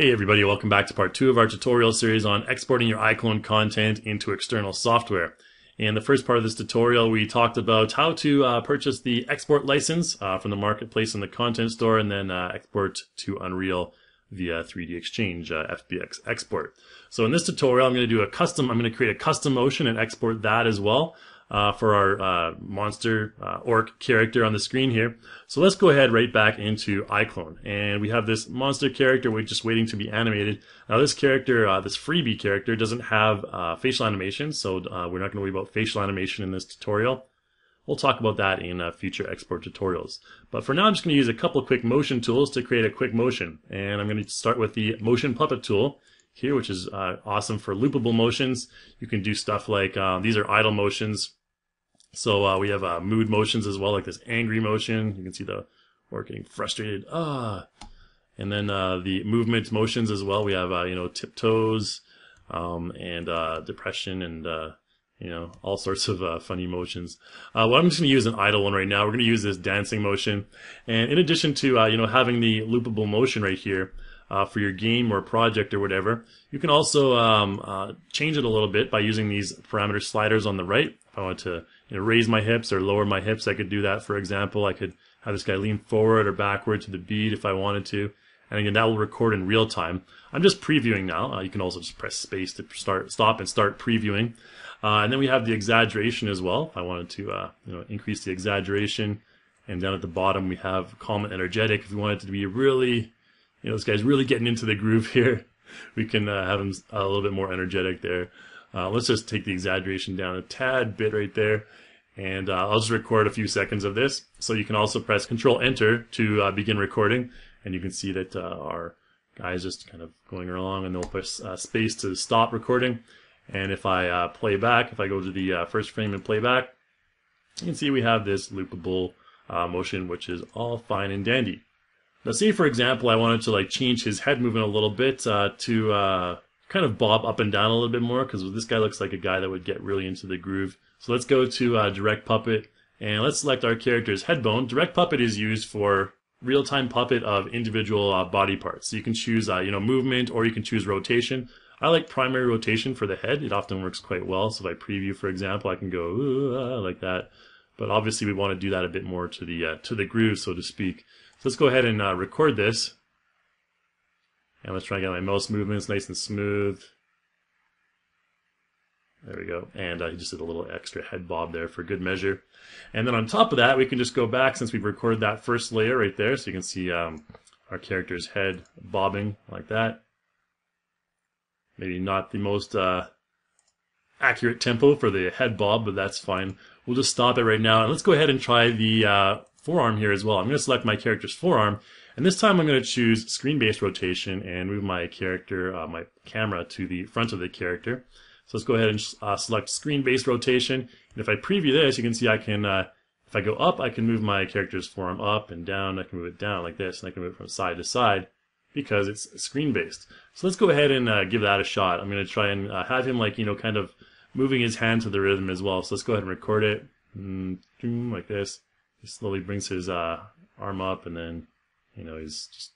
Hey everybody, welcome back to part two of our tutorial series on exporting your iClone content into external software. In the first part of this tutorial, we talked about how to uh, purchase the export license uh, from the marketplace in the content store and then uh, export to Unreal via 3DXchange uh, FBX export. So in this tutorial, I'm going to do a custom, I'm going to create a custom motion and export that as well uh, for our uh, monster uh, orc character on the screen here. So let's go ahead right back into iClone. And we have this monster character, we're just waiting to be animated. Now this character, uh, this freebie character, doesn't have uh, facial animation, so uh, we're not going to worry about facial animation in this tutorial. We'll talk about that in future export tutorials. But for now, I'm just going to use a couple quick motion tools to create a quick motion. And I'm going to start with the Motion Puppet tool here, which is uh, awesome for loopable motions. You can do stuff like, these are idle motions. So uh, we have uh, mood motions as well, like this angry motion. You can see the orc getting frustrated. Ah, and then uh, the movement motions as well. We have uh, you know tiptoes um, and uh, depression and uh, you know all sorts of funny motions. well, I'm just going to use an idle one right now. We're going to use this dancing motion, and in addition to you know having the loopable motion right here. Uh, for your game or project or whatever. You can also um, uh, change it a little bit by using these parameter sliders on the right. I want to you know, raise my hips or lower my hips. I could do that, for example. I could have this guy lean forward or backward to the beat if I wanted to. And again, that will record in real time. I'm just previewing now. Uh, you can also just press space to start, stop and start previewing. Uh, and then we have the exaggeration as well. If I wanted to, uh, you know, increase the exaggeration. And down at the bottom, we have calm and energetic. If we wanted to be really, you know, this guy's really getting into the groove here, we can uh, have him a little bit more energetic there. Uh, let's just take the exaggeration down a tad bit right there. And uh, I'll just record a few seconds of this. So you can also press Control Enter to uh, begin recording. And you can see that uh, our guy is just kind of going along and they'll press uh, space to stop recording. And if I uh, play back, if I go to the first frame and play back, you can see we have this loopable motion, which is all fine and dandy. Now, see, for example, I wanted to like change his head movement a little bit to kind of bob up and down a little bit more because this guy looks like a guy that would get really into the groove. So let's go to uh, Direct Puppet and let's select our character's head bone. Direct Puppet is used for real-time puppet of individual uh, body parts. So you can choose, uh, you know, movement or you can choose rotation. I like primary rotation for the head. It often works quite well. So if I preview, for example, I can go ah, like that. But obviously, we want to do that a bit more to the uh, to the groove, so to speak. So let's go ahead and uh, record this. And let's try and get my mouse movements nice and smooth. There we go. And I uh, just did a little extra head bob there for good measure. And then on top of that, we can just go back since we've recorded that first layer right there. So you can see um, our character's head bobbing like that. Maybe not the most uh, accurate tempo for the head bob, but that's fine. We'll just stop it right now. And let's go ahead and try the uh, forearm here as well. I'm going to select my character's forearm and this time I'm going to choose screen-based rotation and move my character, uh, my camera to the front of the character. So let's go ahead and uh, select screen-based rotation. And if I preview this, you can see I can, uh, if I go up, I can move my character's form up and down. I can move it down like this, and I can move it from side to side because it's screen-based. So let's go ahead and uh, give that a shot. I'm going to try and uh, have him like, you know, kind of moving his hand to the rhythm as well. So let's go ahead and record it mm, like this. He slowly brings his uh, arm up and then you know, he's just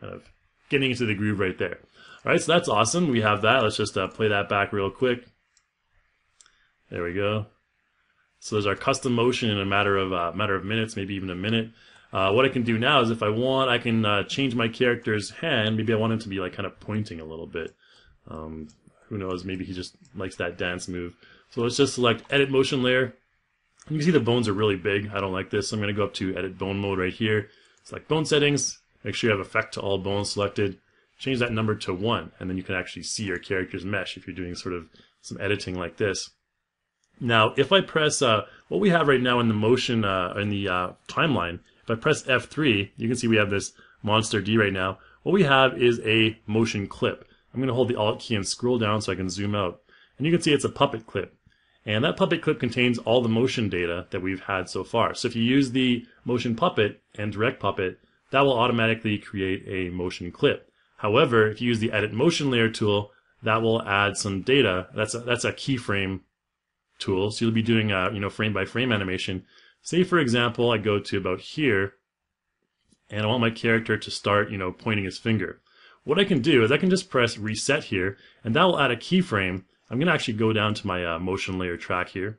kind of getting into the groove right there. All right, so that's awesome. We have that. Let's just uh, play that back real quick. There we go. So there's our custom motion in a matter of uh, matter of minutes, maybe even a minute. Uh, what I can do now is if I want, I can uh, change my character's hand. Maybe I want him to be like kind of pointing a little bit. Um, who knows? Maybe he just likes that dance move. So let's just select Edit Motion Layer. You can see the bones are really big. I don't like this. So I'm going to go up to Edit Bone Mode right here. Select bone settings, make sure you have effect to all bones selected, change that number to 1, and then you can actually see your character's mesh if you're doing sort of some editing like this. Now, if I press uh, what we have right now in the motion, uh, in the uh, timeline, if I press F3, you can see we have this monster D right now. What we have is a motion clip. I'm going to hold the Alt key and scroll down so I can zoom out. And you can see it's a puppet clip. And that puppet clip contains all the motion data that we've had so far. So if you use the motion puppet and direct puppet, that will automatically create a motion clip. However, if you use the edit motion layer tool, that will add some data. That's a, that's a keyframe tool. So you'll be doing a you know frame by frame animation. Say for example, I go to about here, and I want my character to start you know pointing his finger. what I can do is I can just press reset here, and that will add a keyframe. I'm going to actually go down to my uh, motion layer track here.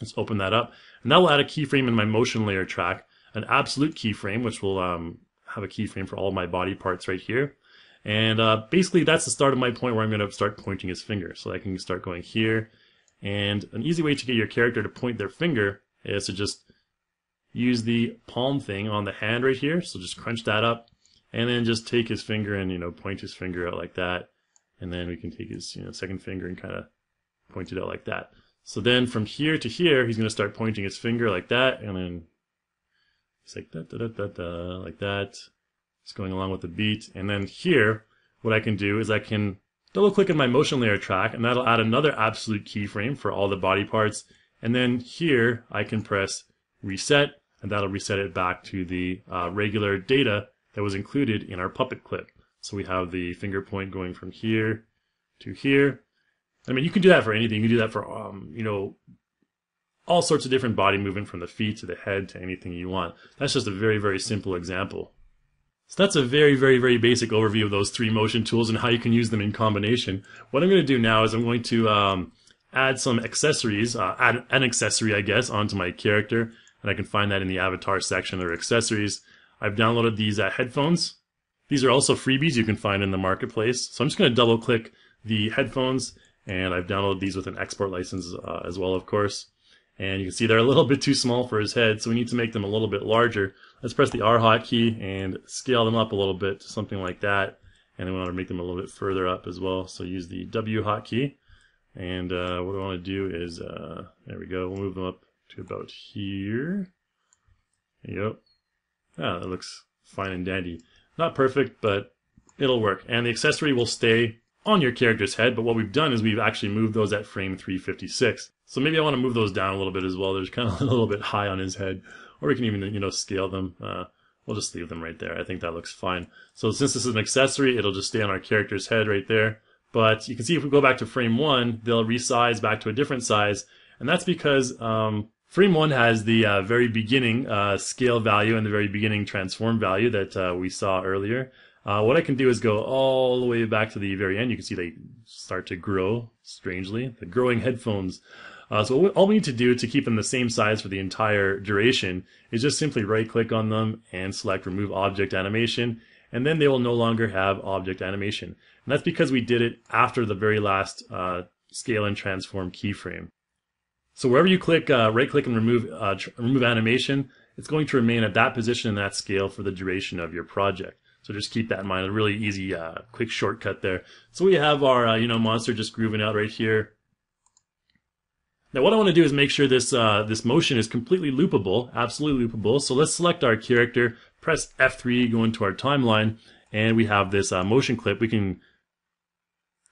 Let's open that up. And that will add a keyframe in my motion layer track, an absolute keyframe, which will um, have a keyframe for all my body parts right here. And uh, basically, that's the start of my point where I'm going to start pointing his finger. So I can start going here. And an easy way to get your character to point their finger is to just use the palm thing on the hand right here. So just crunch that up and then just take his finger and, you know, point his finger out like that. And then we can take his, you know, second finger and kind of point it out like that. So then from here to here, he's going to start pointing his finger like that. And then it's like da, da, da, da, da, like that. It's going along with the beat. And then here, what I can do is I can double click on my motion layer track and that'll add another absolute keyframe for all the body parts. And then here I can press reset and that'll reset it back to the uh, regular data that was included in our puppet clip. So we have the finger point going from here to here. I mean, you can do that for anything. You can do that for, um, you know, all sorts of different body movement from the feet to the head to anything you want. That's just a very, very simple example. So that's a very, very, very basic overview of those three motion tools and how you can use them in combination. What I'm going to do now is I'm going to um, add some accessories, uh, add an accessory, I guess, onto my character. And I can find that in the avatar section or accessories. I've downloaded these uh, headphones. These are also freebies you can find in the marketplace. So I'm just going to double click the headphones and I've downloaded these with an export license uh, as well, of course. And you can see they're a little bit too small for his head, so we need to make them a little bit larger. Let's press the R hotkey and scale them up a little bit to something like that. And then we want to make them a little bit further up as well. So use the W hotkey. And uh, what I want to do is, uh, there we go, we'll move them up to about here. Yep. Ah, that looks fine and dandy. Not perfect, but it'll work. And the accessory will stay on your character's head, but what we've done is we've actually moved those at frame 356. So maybe I want to move those down a little bit as well. There's kind of a little bit high on his head. Or we can even, you know, scale them. Uh, we'll just leave them right there. I think that looks fine. So since this is an accessory, it'll just stay on our character's head right there. But you can see if we go back to frame one, they'll resize back to a different size. And that's because um, frame one has the uh, very beginning uh, scale value and the very beginning transform value that uh, we saw earlier. Uh, what I can do is go all the way back to the very end. You can see they start to grow strangely. The growing headphones. Uh, so all we need to do to keep them the same size for the entire duration is just simply right click on them and select remove object animation and then they will no longer have object animation. And that's because we did it after the very last uh, scale and transform keyframe. So wherever you click, uh, right click and remove, uh, remove animation, it's going to remain at that position and that scale for the duration of your project. So just keep that in mind. A really easy, uh, quick shortcut there. So we have our, uh, you know, monster just grooving out right here. Now what I want to do is make sure this uh, this motion is completely loopable, absolutely loopable. So let's select our character, press F3, go into our timeline, and we have this uh, motion clip. We can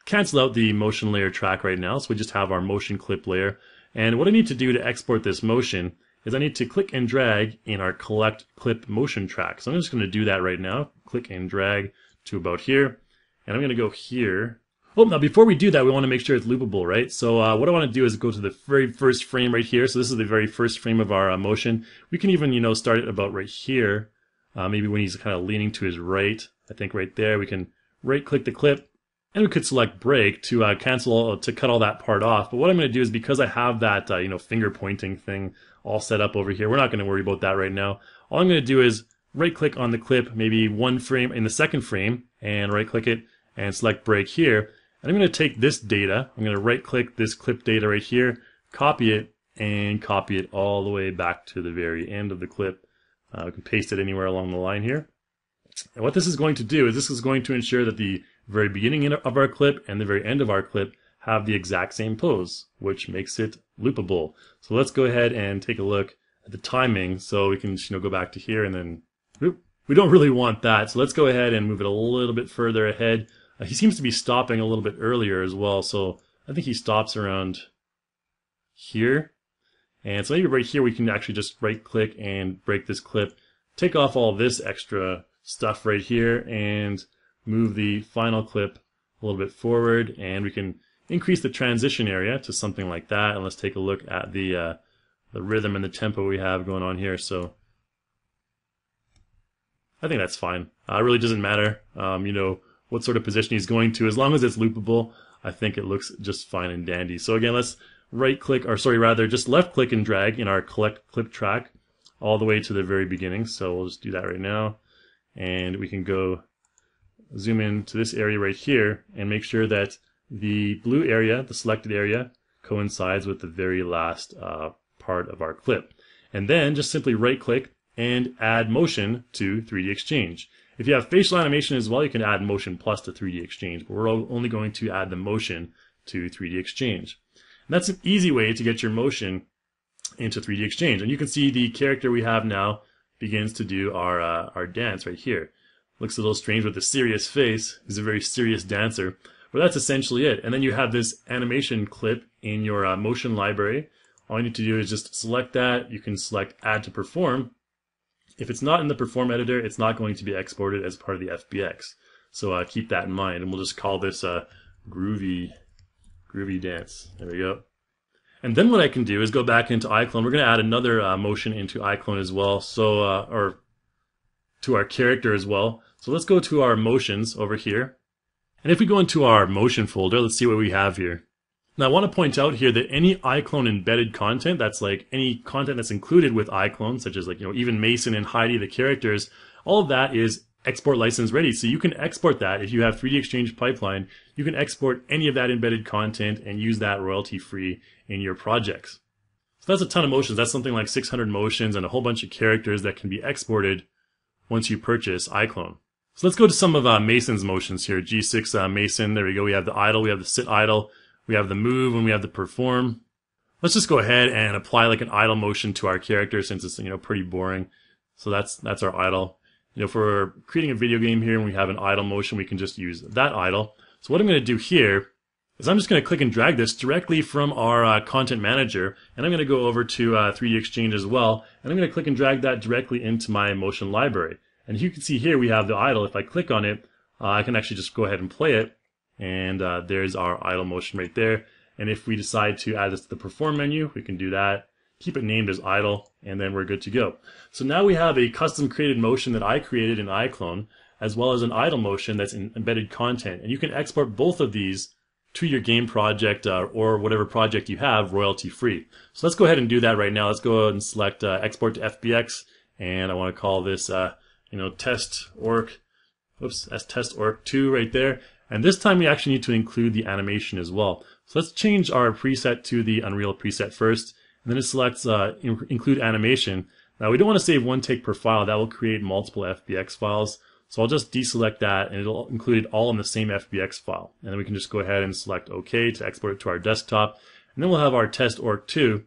cancel out the motion layer track right now, so we just have our motion clip layer. And what I need to do to export this motion is I need to click and drag in our collect clip motion track. So I'm just going to do that right now. Click and drag to about here. And I'm going to go here Oh, now before we do that, we want to make sure it's loopable, right? So uh, what I want to do is go to the very first frame right here. So this is the very first frame of our uh, motion. We can even, you know, start it about right here. Uh, maybe when he's kind of leaning to his right. I think right there, we can right click the clip and we could select break to uh, cancel, to cut all that part off. But what I'm going to do is because I have that, uh, you know, finger pointing thing all set up over here, we're not going to worry about that right now. All I'm going to do is right click on the clip, maybe one frame in the second frame and right click it and select break here. And I'm going to take this data, I'm going to right click this clip data right here, copy it, and copy it all the way back to the very end of the clip. Uh, we can paste it anywhere along the line here. And what this is going to do is this is going to ensure that the very beginning of our clip and the very end of our clip have the exact same pose, which makes it loopable. So let's go ahead and take a look at the timing so we can you know, go back to here and then, we don't really want that. So let's go ahead and move it a little bit further ahead uh, he seems to be stopping a little bit earlier as well, so I think he stops around here. And so maybe right here we can actually just right click and break this clip, take off all this extra stuff right here and move the final clip a little bit forward and we can increase the transition area to something like that and let's take a look at the uh, the rhythm and the tempo we have going on here so I think that's fine. Uh, it really doesn't matter, um, you know, what sort of position he's going to. As long as it's loopable, I think it looks just fine and dandy. So again, let's right click, or sorry, rather just left click and drag in our collect clip track all the way to the very beginning. So we'll just do that right now. And we can go zoom in to this area right here and make sure that the blue area, the selected area, coincides with the very last uh, part of our clip. And then just simply right click and add motion to 3DXchange. If you have facial animation as well, you can add motion plus to 3DXchange, but we're only going to add the motion to 3DXchange. And that's an easy way to get your motion into 3DXchange. And you can see the character we have now begins to do our, uh, our dance right here. Looks a little strange with a serious face. He's a very serious dancer. But that's essentially it. And then you have this animation clip in your uh, motion library. All you need to do is just select that. You can select add to perform. If it's not in the perform editor, it's not going to be exported as part of the FBX. So uh, keep that in mind. And we'll just call this uh, groovy, groovy dance. There we go. And then what I can do is go back into iClone. We're going to add another uh, motion into iClone as well. So, uh, or to our character as well. So let's go to our motions over here. And if we go into our motion folder, let's see what we have here. Now I want to point out here that any iClone embedded content, that's like any content that's included with iClone, such as like, you know, even Mason and Heidi, the characters, all of that is export license ready. So you can export that. If you have 3DXchange pipeline, you can export any of that embedded content and use that royalty free in your projects. So that's a ton of motions. That's something like 600 motions and a whole bunch of characters that can be exported once you purchase iClone. So let's go to some of uh, Mason's motions here. G6 uh, Mason, there we go. We have the idle, we have the sit idle, we have the move, and we have the perform. Let's just go ahead and apply like an idle motion to our character since it's, you know, pretty boring. So that's, that's our idle. You know, if we're creating a video game here and we have an idle motion, we can just use that idle. So what I'm going to do here is I'm just going to click and drag this directly from our uh, content manager, and I'm going to go over to uh, 3DXchange as well, and I'm going to click and drag that directly into my motion library. And you can see here we have the idle. If I click on it, uh, I can actually just go ahead and play it. And uh, there's our idle motion right there. And if we decide to add this to the perform menu, we can do that. Keep it named as idle, and then we're good to go. So now we have a custom created motion that I created in iClone, as well as an idle motion that's in embedded content. And you can export both of these to your game project uh, or whatever project you have royalty free. So let's go ahead and do that right now. Let's go ahead and select uh, export to FBX, and I want to call this uh, you know, test orc, oops, that's test orc 2 right there. And this time we actually need to include the animation as well. So let's change our preset to the Unreal preset first, and then it selects uh, in include animation. Now we don't want to save one take per file, that will create multiple FBX files. So I'll just deselect that and it'll include it all in the same FBX file. And then we can just go ahead and select OK to export it to our desktop. And then we'll have our test orc 2.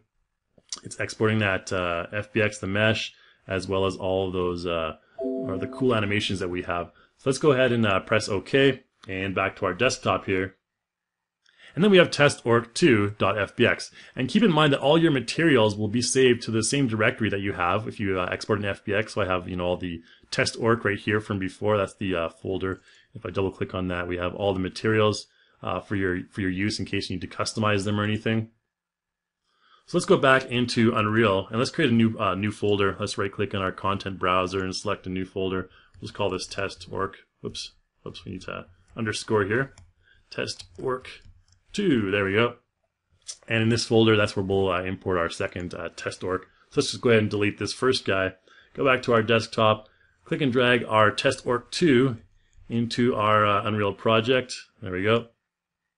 It's exporting that uh, FBX, the mesh, as well as all of those uh, or the cool animations that we have. So let's go ahead and uh, press OK and back to our desktop here. And then we have test testorc2.fbx. And keep in mind that all your materials will be saved to the same directory that you have if you uh, export an FBX. So I have, you know, all the testorc right here from before. That's the uh, folder. If I double click on that, we have all the materials uh, for your for your use in case you need to customize them or anything. So let's go back into Unreal and let's create a new uh, new folder. Let's right click on our content browser and select a new folder. Let's call this test orc. Whoops, whoops, we need to underscore here. Test orc 2, there we go. And in this folder, that's where we'll uh, import our second uh, test orc. So let's just go ahead and delete this first guy. Go back to our desktop, click and drag our test orc 2 into our uh, Unreal project. There we go.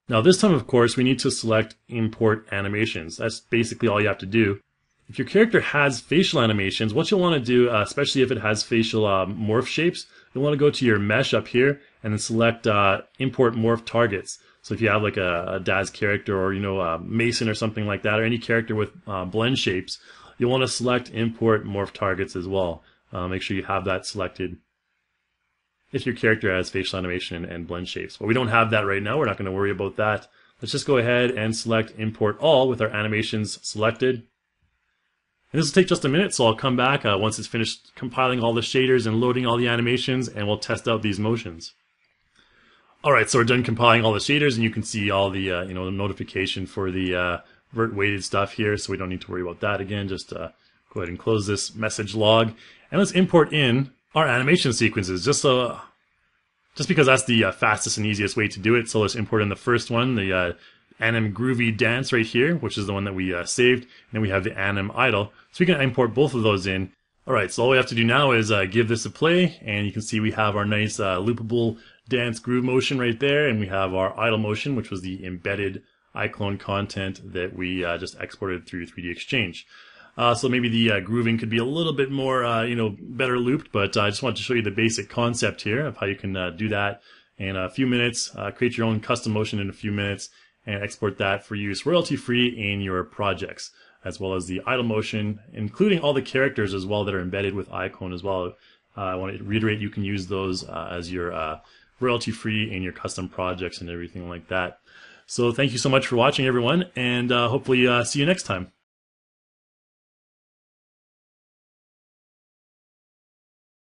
Now this time, of course, we need to select import animations. That's basically all you have to do. If your character has facial animations, what you'll want to do, uh, especially if it has facial uh, morph shapes, you'll want to go to your mesh up here and then select uh, import morph targets. So if you have like a, a Daz character or you know a Mason or something like that, or any character with uh, blend shapes, you'll want to select import morph targets as well. Uh, make sure you have that selected if your character has facial animation and blend shapes. But we don't have that right now. We're not going to worry about that. Let's just go ahead and select import all with our animations selected. And this will take just a minute, so I'll come back uh, once it's finished compiling all the shaders and loading all the animations, and we'll test out these motions. All right, so we're done compiling all the shaders, and you can see all the uh, you know the notification for the uh, vert weighted stuff here, so we don't need to worry about that again. Just uh, go ahead and close this message log, and let's import in our animation sequences. Just so, just because that's the uh, fastest and easiest way to do it. So let's import in the first one, the uh, anim groovy dance right here, which is the one that we uh, saved. And then we have the anim idle. So we can import both of those in. All right, so all we have to do now is uh, give this a play, and you can see we have our nice uh, loopable dance groove motion right there, and we have our idle motion, which was the embedded iClone content that we uh, just exported through 3DXchange. Uh, so maybe the uh, grooving could be a little bit more, uh, you know, better looped, but I just wanted to show you the basic concept here of how you can uh, do that in a few minutes, uh, create your own custom motion in a few minutes, and export that for use royalty-free in your projects, as well as the idle motion, including all the characters as well that are embedded with iClone as well. I want to reiterate you can use those as your royalty-free in your custom projects and everything like that. So thank you so much for watching, everyone, and uh, hopefully uh, see you next time.